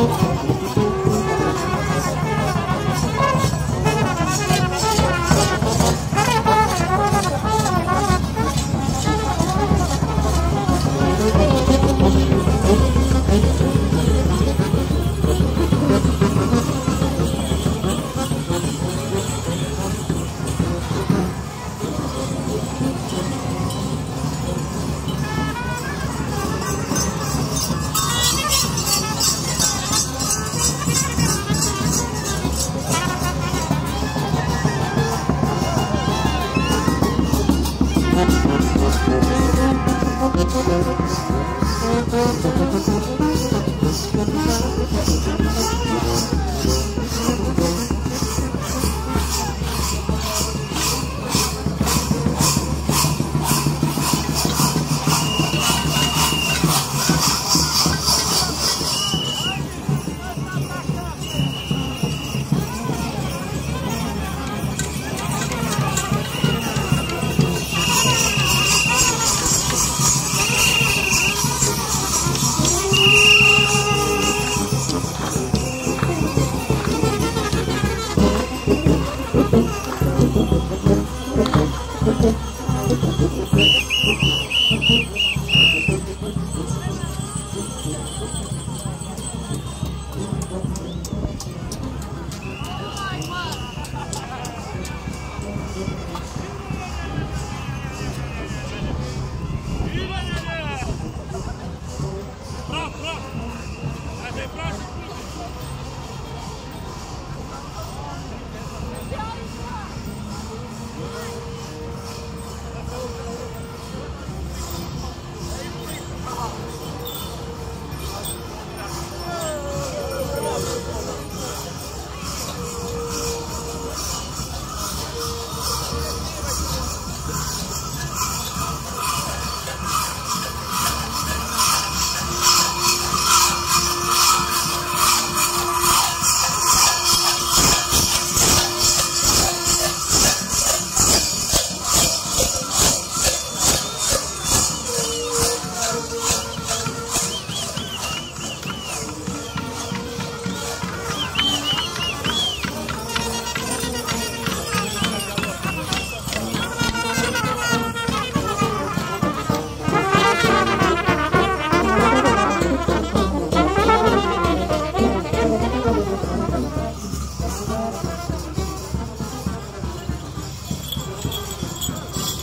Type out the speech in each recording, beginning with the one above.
Música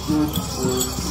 good work.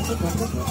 しいことです。